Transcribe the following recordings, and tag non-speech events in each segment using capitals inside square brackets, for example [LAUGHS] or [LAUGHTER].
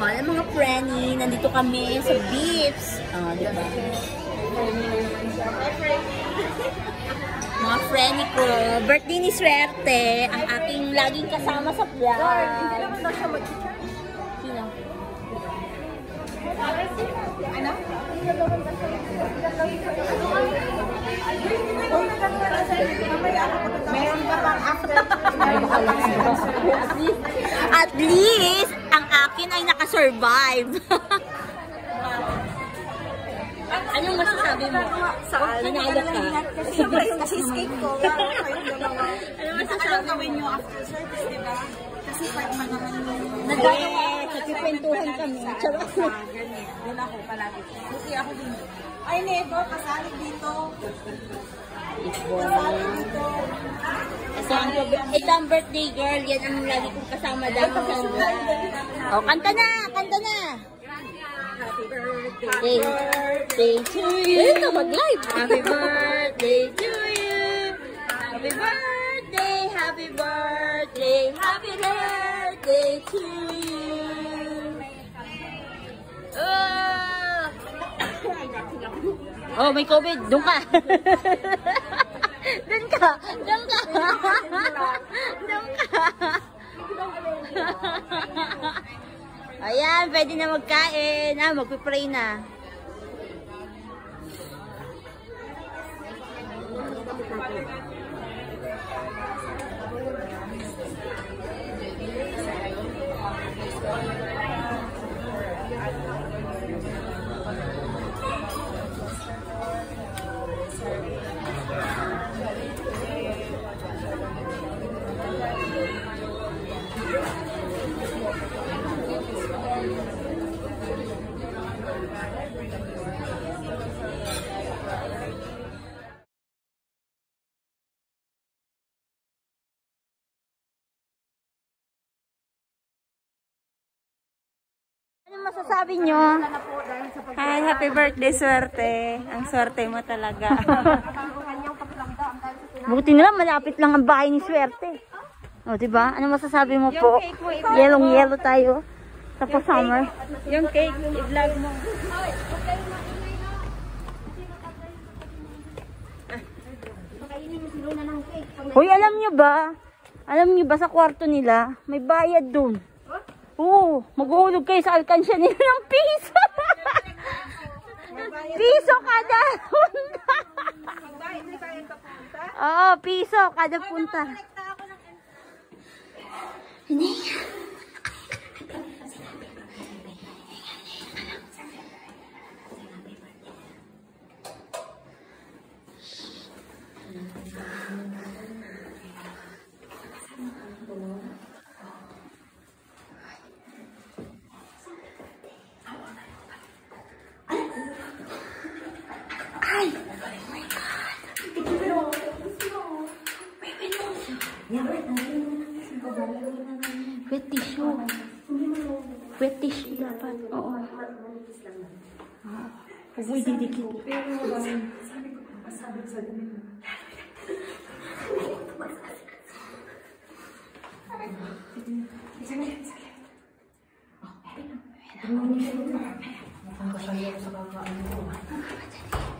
Oh, alam mga Frenny, nandito kami sa Beeps. Oh, di ba? Mga Frenny ko, birthday ni Swerte, ang aking laging kasama sa vlog. Hindi naman daw siya mag-chat. Sino? Ano? At least, ang akin ay nakasurvive. [LAUGHS] Anong masasabi mo? Saan? Nanalo ka? Siyempre, yung [LAUGHS] cheesecake ko. Kayong dalawa. Ano Ano masasabi gawin nyo after service, di ba? Kasi pag man naman yung... Nagkakawa, nagkikwentuhan kami. Charot. Doon ako palagi. Kasi ako din. Ay, Nebo, kasali dito. Kasali dito. So, ang, ito ang birthday girl, yan ang lagi kong kasama sa Oh, kanta na! Kanta na! Happy birthday. Day, day to you. Na, mag-live. Happy birthday to you. Happy birthday, happy birthday, happy birthday to you. Oh, [COUGHS] oh may COVID. Doon ka. [LAUGHS] Doon ka. Doon ka. Doon ka. Ayan, pwede na magkain. Ah, magpipray na. Ano masasabi nyo? Hi, happy birthday, swerte. Ang swerte mo talaga. [LAUGHS] Buti na lang, malapit lang ang bahay ni swerte. O, di ba? Ano masasabi mo po? Yelong yellow tayo. Tapos summer. Yung cake, i-vlog mo. Hoy, alam nyo ba? Alam nyo ba sa kwarto nila, may bayad dun. Oo, maghuhulog kayo sa alkansya nila [LAUGHS] ng piso. piso kada punta. Oo, piso kada punta. Hindi. Wet tissue. Wet tissue dapat. Oo. Oo. Huwag ididikit. Pero, sabi ko, sabi ko sa ganito. Ang kasaya sa mga ano. Ang kapatid.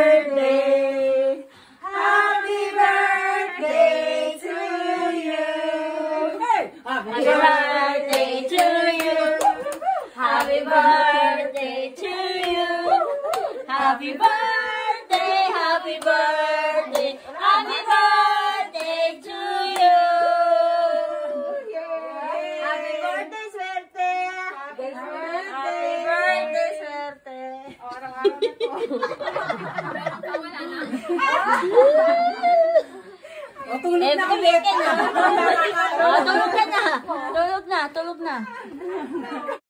Birthday to you. Happy birthday, happy birthday, happy birthday to you. Happy birthday, swerte. Happy birthday, swerte. araw-araw na to. O, tulog na Every [LAUGHS] na. Oh, tulog ka na. Tulog na, tulog na.